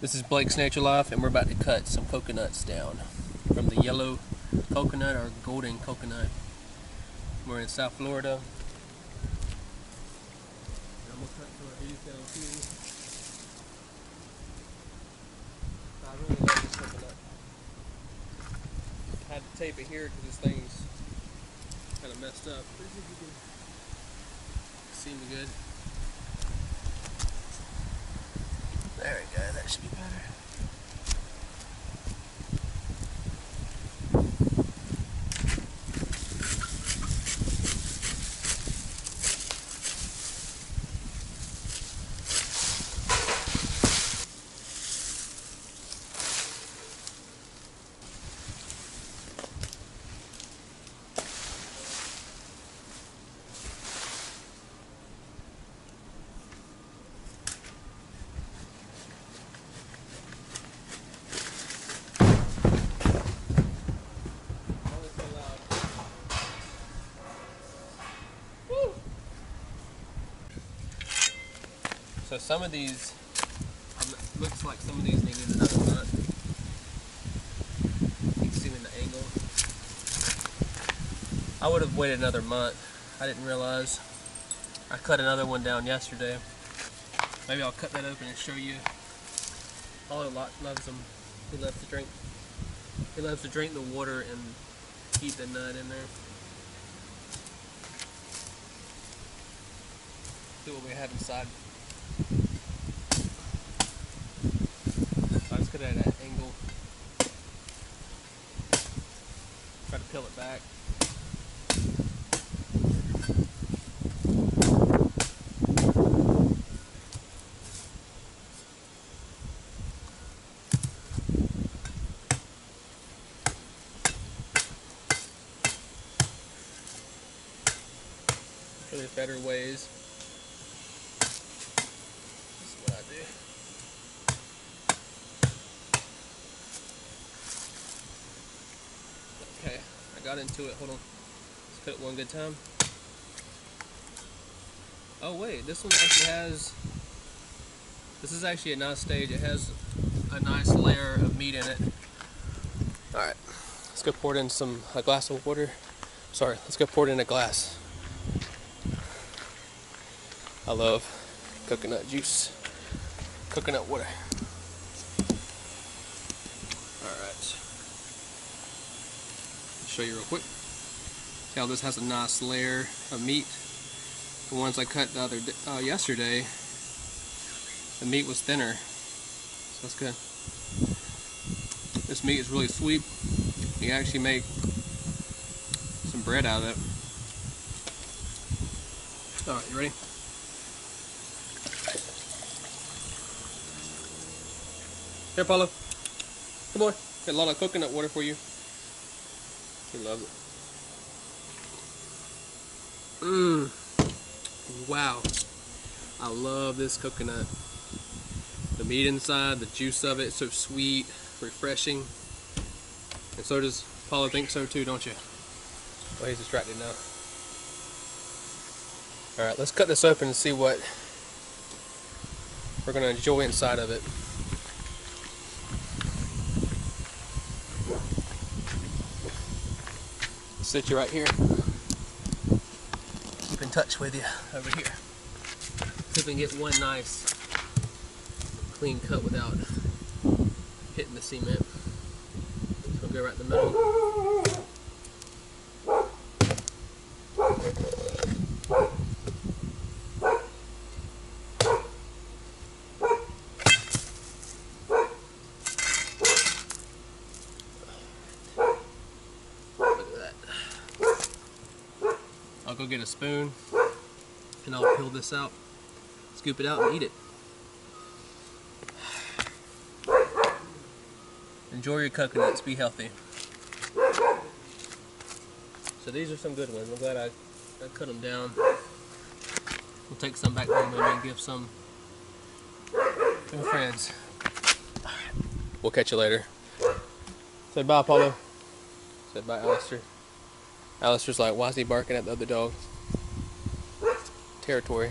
This is Blake's Nature Life, and we're about to cut some coconuts down from the yellow coconut or golden coconut. We're in South Florida. I really love this coconut. I had to tape it here because this thing's kind of messed up. Let's see if you can see me good. There should be better. Oh, it's so loud. Woo! So some of these, um, looks like some of these needed another month. You can see in the angle. I would have waited another month. I didn't realize. I cut another one down yesterday. Maybe I'll cut that open and show you. Paulo lo- loves them. He loves to drink. He loves to drink the water and keep the nut in there. See what we have inside. So I just cut it at an angle. Try to peel it back. Sure better ways. This is what I do. Okay, I got into it. Hold on. Let's cut it one good time. Oh wait, this one actually has. This is actually a nice stage. It has a nice layer of meat in it. All right, let's go pour it in some a glass of water. Sorry, let's go pour it in a glass. I love coconut juice, coconut water. Alright. Show you real quick. See how this has a nice layer of meat. The ones I cut the other uh, yesterday, the meat was thinner. So that's good. This meat is really sweet. You actually make some bread out of it. Alright, you ready? Here, Paulo. Come on. Got a lot of coconut water for you. He loves it. Mmm. Wow. I love this coconut. The meat inside, the juice of it, so sweet, refreshing. And so does Paulo think so too, don't you? Well, he's distracted now. Alright, let's cut this open and see what we're to enjoy inside of it. Sit you right here. Keep in touch with you over here. See if we can get one nice clean cut without hitting the cement. So we'll go right in the middle. I'll go get a spoon and I'll peel this out, scoop it out, and eat it. Enjoy your coconuts, be healthy. So these are some good ones. I'm glad I, I cut them down. We'll take some back home and give some to friends. We'll catch you later. Say bye, Paulo. Say bye, Alistair. Alistair's like, why is he barking at the other dog? Territory.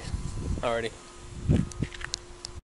Alrighty.